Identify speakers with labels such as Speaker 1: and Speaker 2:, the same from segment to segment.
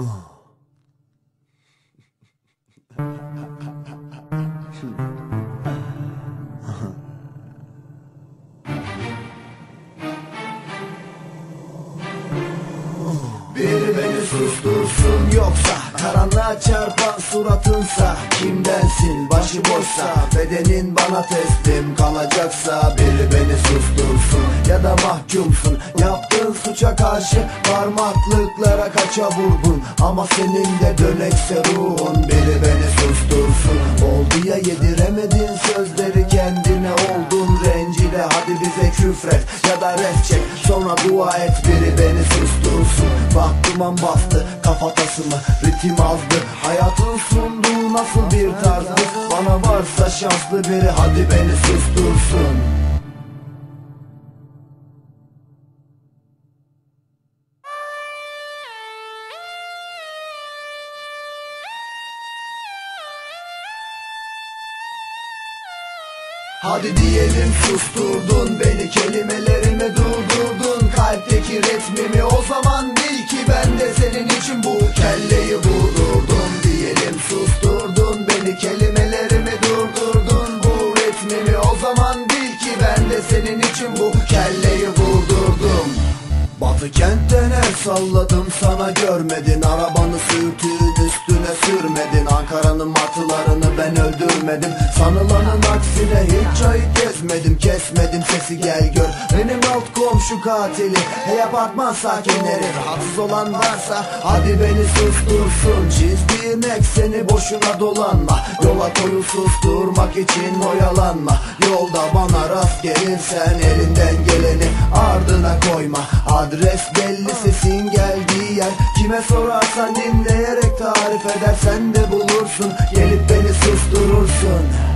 Speaker 1: Biri beni sustursun yoksa Karanlığa çarpan suratınsa Kimdensin başıboşsa Bedenin bana teslim kalacaksa Biri beni sustursun. Ya da mahkumsun Yaptığın suça karşı parmaklıklara kaça vurdun Ama senin de dönekse ruhun Biri beni sustursun. Oldu ya yediremedin sözleri kendine oldun. Rencide Hadi bize küfret ya da ref çek. Sonra dua et biri beni sustursun. Bak duman bastı kafatasımı Ritim azdı hayatın sunduğu nasıl bir tarzdı? Bana varsa şanslı biri hadi beni sustursun. Hadi diyelim susturdun beni kelimelerimi durdurdun. Kalpteki ritmimi o zaman bil ki ben de senin için bu kelleyi vurdurdum Diyelim susturdun beni kelimelerimi durdurdun. Bu ritmimi o zaman bil ki ben de senin için bu kelleyi vurdurdum Batı kentten el salladım sana görmedin. Arabanı sürtüğün üstüne sürmedin. Ankara'nın martılarını ben öldürmedim. Sanılanın aksine hiç çayı gezmedim Kesmedim. Sesi gel gör komşu katili Hey apartman sakinleri. Rahatsız olan varsa hadi beni sustursun. Çizdiğin ekseni boşuna dolanma. Yola koyu susturmak için oyalanma. Yolda bana rast gelirsen elinden geleni ardına koyma. Adres belli sesin geldiği yer. Kime sorarsan dinleyerek tarif edersen de bulursun. Gelip beni susturursun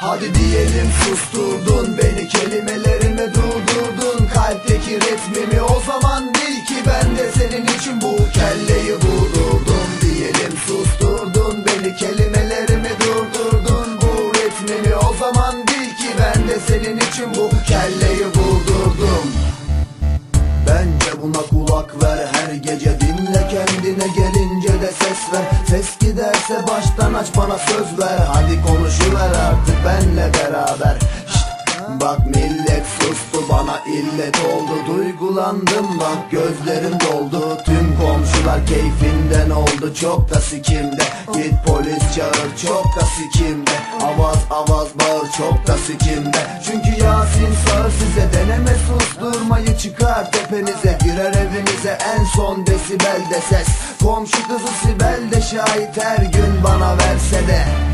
Speaker 1: Hadi diyelim susturdun beni kelimelerimi durdurdun. Kalpteki ritmimi o zaman bil ki ben de senin için bu kelleyi vurdurdum Diyelim susturdun beni kelimelerimi durdurdun. Bu ritmimi o zaman bil ki ben de senin için bu kelleyi vurdurdum baştan aç bana söz ver Hadi konuşuver artık benle beraber Bak millet sustu bana illet oldu. Duygulandım bak gözlerim doldu. Tüm komşular keyfinden oldu? Çok da sikimde. Git polis çağır çok da sikimde. Avaz avaz bağır çok da sikimde. Çünkü Yasin sağır size deneme susturmayı çıkar tepenize. Girer evinize en son desibelde ses. Komşu kızı Sibel de şahit her gün bana verse de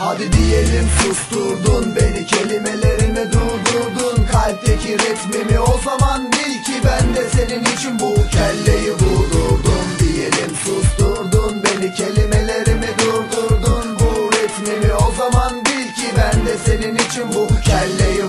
Speaker 1: Hadi diyelim susturdun beni kelimelerimi durdurdun. Kalpteki ritmimi o zaman bil ki ben de senin için bu kelleyi vurdurdum Diyelim susturdun beni kelimelerimi durdurdun. Bu ritmimi o zaman bil ki ben de senin için bu kelleyi